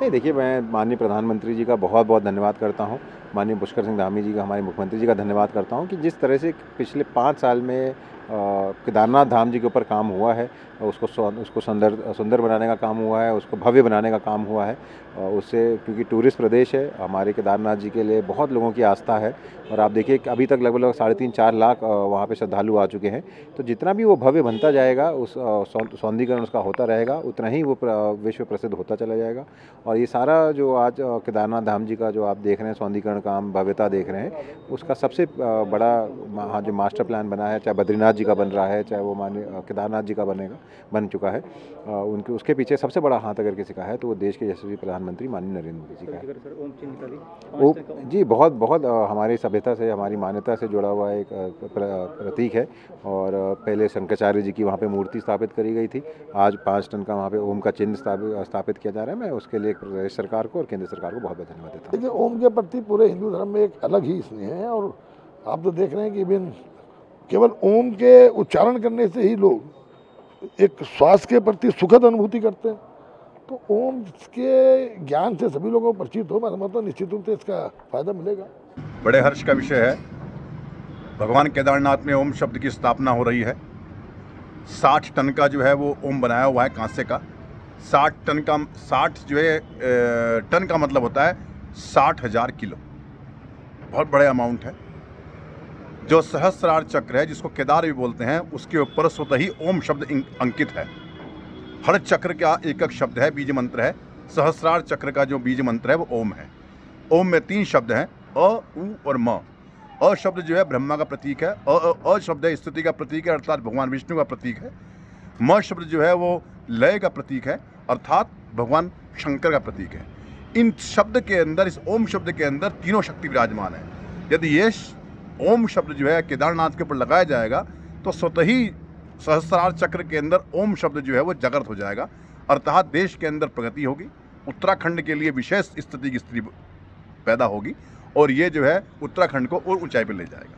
नहीं, देखिए, मैं माननीय प्रधानमंत्री जी का बहुत बहुत धन्यवाद करता हूँ। माननीय पुष्कर सिंह धामी जी का, हमारे मुख्यमंत्री जी का धन्यवाद करता हूँ कि जिस तरह से पिछले पाँच साल में केदारनाथ धाम जी के ऊपर काम हुआ है, उसको उसको सुंदर सुंदर बनाने का काम हुआ है, उसको भव्य बनाने का काम हुआ है उससे क्योंकि टूरिस्ट प्रदेश है, हमारे केदारनाथ जी के लिए बहुत लोगों की आस्था है, और आप देखिए अभी तक लगभग लगभग साढ़े तीन, चार लाख वहाँ पे श्रद्धालु आ चुके हैं तो जितना भी वो भव्य बनता जाएगा, उस सौंदीकरण उसका होता रहेगा, उतना ही वो विश्व प्रसिद्ध होता चला जाएगा, और ये सारा जो आज केदारनाथ धाम जी का जो आप देख रहे हैं सौंदीकरण काम, भव्यता देख रहे हैं, उसका सबसे बड़ा हाँ जो मास्टर प्लान बना है, चाहे बद्रीनाथ जी का बन रहा है चाहे वो मान्य केदारनाथ जी का बनेगा बन चुका है। उनके उसके पीछे सबसे बड़ा हाथ अगर किसी का है तो वो देश के यशस्वी प्रधानमंत्री माननीय नरेंद्र मोदी जी का है। वो जी बहुत बहुत हमारी सभ्यता से हमारी मान्यता से जुड़ा हुआ एक प्रतीक है। और पहले शंकराचार्य जी की वहाँ पे मूर्ति स्थापित करी गई थी। आज पाँच टन का वहाँ पे ओम का चिन्ह स्थापित किया जा रहा है। मैं उसके लिए प्रदेश सरकार को और केंद्र सरकार को बहुत बहुत धन्यवाद देता हूँ। देखिए ओम के प्रति पूरे हिंदू धर्म में एक अलग ही स्नेह है। और आप तो देख रहे हैं कि इवन केवल ओम के उच्चारण करने से ही लोग एक श्वास के प्रति सुखद अनुभूति करते हैं। तो ओम के ज्ञान से सभी लोगों को परिचित हो, मैं समझता हूँ, निश्चित रूप से इसका फ़ायदा मिलेगा। बड़े हर्ष का विषय है। भगवान केदारनाथ में ओम शब्द की स्थापना हो रही है। साठ टन का जो है वो ओम बनाया हुआ है कांसे का। साठ टन का, साठ जो है टन का मतलब होता है साठ हज़ार किलो। बहुत बड़े अमाउंट है। जो सहस्रार चक्र है, जिसको केदार भी बोलते हैं, उसके ऊपर स्वतः ही ओम शब्द अंकित है। हर चक्र का एक एक शब्द है, बीज मंत्र है। सहस्रार चक्र का जो बीज मंत्र है, वो ओम है। ओम में तीन शब्द हैं, अ, उ और म। अ शब्द जो है, ब्रह्मा का प्रतीक है। अ अ शब्द है, स्तुति का प्रतीक है, अर्थात भगवान विष्णु का प्रतीक है। म शब्द जो है, वो लय का प्रतीक है, अर्थात भगवान शंकर का प्रतीक है। इन शब्द के अंदर, इस ओम शब्द के अंदर तीनों शक्ति विराजमान है। यदि ये ओम शब्द जो है केदारनाथ के ऊपर लगाया जाएगा तो स्वतही सहस्त्रार चक्र के अंदर ओम शब्द जो है वो जागृत हो जाएगा, अर्थात देश के अंदर प्रगति होगी, उत्तराखंड के लिए विशेष स्थिति की स्थिति पैदा होगी, और ये जो है उत्तराखंड को और ऊंचाई पर ले जाएगा।